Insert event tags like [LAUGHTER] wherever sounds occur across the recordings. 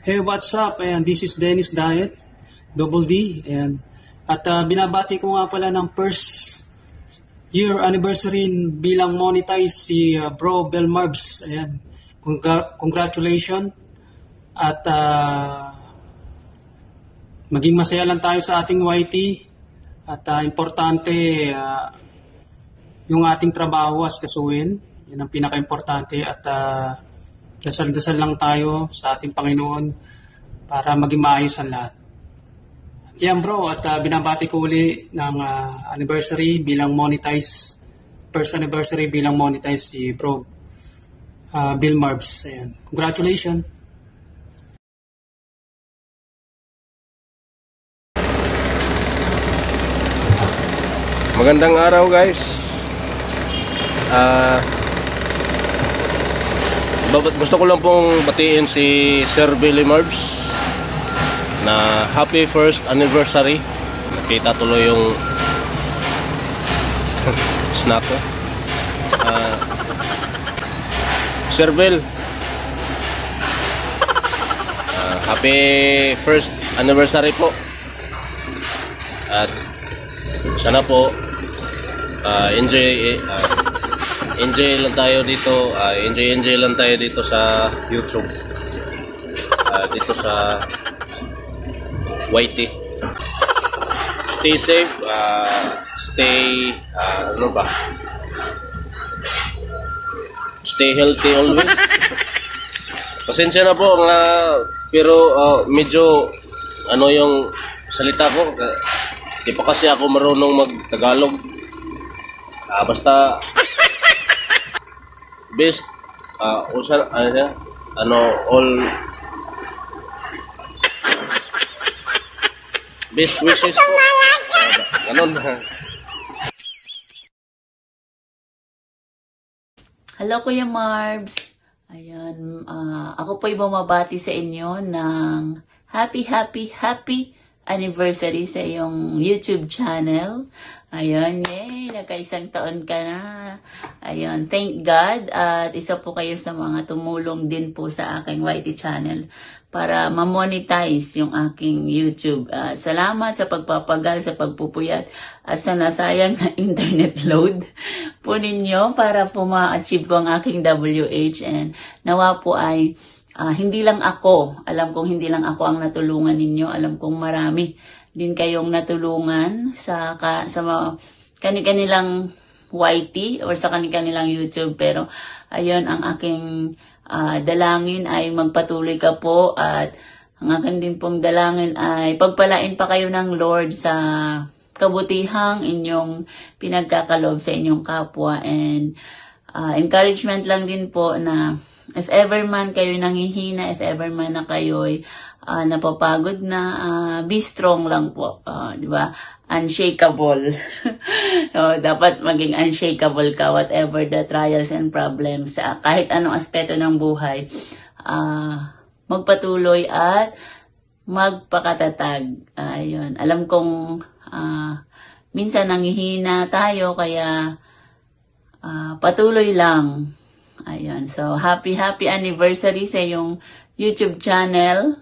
Hey, what's up? Ayan, this is Dennis Diet, Double D. Ayan. At uh, binabati ko nga pala ng first year anniversary bilang monetize si uh, Bro Bel Marbs. Ayan. Congra- congratulations. At uh, maging masaya lang tayo sa ating YT. At uh, importante uh, yung ating trabaho as kasuin. Yan ang pinaka-importante. At uh, dasal-dasal lang tayo sa ating Panginoon para maging maayos ang lahat. At yan bro, at uh, binabati ko uli ng uh, anniversary bilang monetize, first anniversary bilang monetize si bro uh, Bill Marbs. Ayan. Congratulations! Magandang araw guys. Uh, gusto ko lang pong batiin si Sir Billy Marbs na happy first anniversary. Nakita tuloy yung [LAUGHS] snap ko. Uh, Sir Bill, uh, happy first anniversary po. At sana po uh, enjoy uh, enjoy lang tayo dito uh, enjoy enjoy lang tayo dito sa YouTube. Uh, dito sa YT stay safe uh, stay uh, ano ba? Stay healthy always. [LAUGHS] Pasensya na po nga pero uh, medyo ano yung salita ko di pa kasi ako marunong mag-Tagalog. Ah, basta best uh, usa ano siya? Ano all best wishes. Uh, ganun. Hello Kuya Marbs. Ayan, uh, ako po ay bumabati sa inyo ng happy, happy, happy anniversary sa iyong YouTube channel. Ayun, yay, nagkaisang taon ka na. Ayun, thank God at isa po kayo sa mga tumulong din po sa aking YT channel para ma-monetize yung aking YouTube. At salamat sa pagpapagal, sa pagpupuyat at sa nasayang na [LAUGHS] internet load po ninyo para po ma-achieve ko ang aking WH and nawa po ay uh, hindi lang ako, alam kong hindi lang ako ang natulungan ninyo, alam kong marami din kayong natulungan sa ka, sa mga kani-kanilang YT or sa kani-kanilang YouTube. Pero ayun ang aking uh, dalangin ay magpatuloy ka po at ang akin din pong dalangin ay pagpalain pa kayo ng Lord sa kabutihang inyong pinagkakalob sa inyong kapwa. And uh, encouragement lang din po na if ever man kayo nangihina, if ever man na kayo'y uh, napapagod na, uh, be strong lang po, uh, di ba? Unshakable. so, [LAUGHS] dapat maging unshakable ka whatever the trials and problems, uh, kahit anong aspeto ng buhay, uh, magpatuloy at magpakatatag. Ayun. Uh, Alam kong uh, minsan nangihina tayo kaya uh, patuloy lang. Ayun. So, happy, happy anniversary sa yung YouTube channel.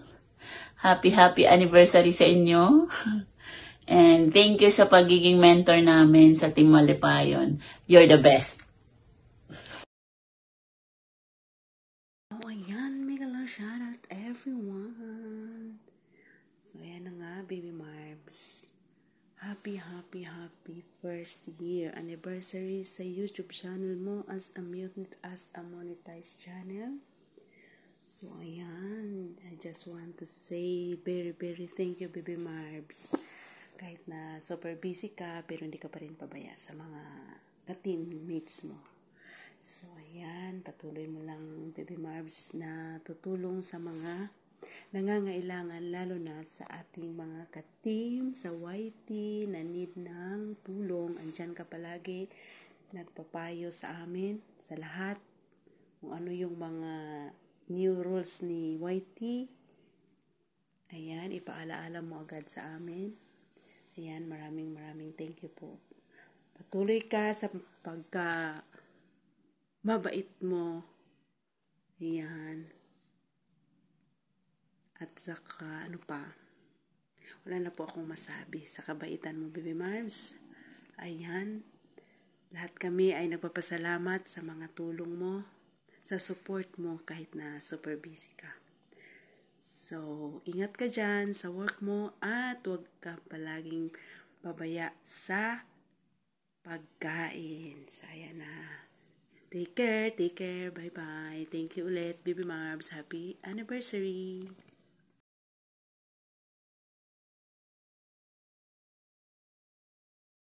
Happy, happy anniversary sa inyo. [LAUGHS] And thank you sa pagiging mentor namin sa Team Malipayon. You're the best. Oh, ayan. Love shout out everyone. So, ayan na nga, baby Marbs. Happy, happy, happy first year anniversary sa YouTube channel mo as a mutant, as a monetized channel. So, ayan. I just want to say very, very thank you, Baby Marbs. Kahit na super busy ka, pero hindi ka pa rin pabaya sa mga ka-teammates mo. So, ayan. Patuloy mo lang, Baby Marbs, na tutulong sa mga nangangailangan, lalo na sa ating mga ka-team, sa YT, na need ng tulong. Andyan ka palagi, nagpapayo sa amin, sa lahat, kung ano yung mga new rules ni YT. Ayan, ipaalaala mo agad sa amin. Ayan, maraming maraming thank you po. Patuloy ka sa pagka mabait mo. Ayan. At saka, ano pa, wala na po akong masabi sa kabaitan mo, Baby Marbs. Ayan. Lahat kami ay nagpapasalamat sa mga tulong mo, sa support mo kahit na super busy ka. So, ingat ka dyan sa work mo at huwag ka palaging pabaya sa pagkain. So, ayan na. Take care, take care, bye-bye. Thank you ulit, Baby Marbs. Happy anniversary!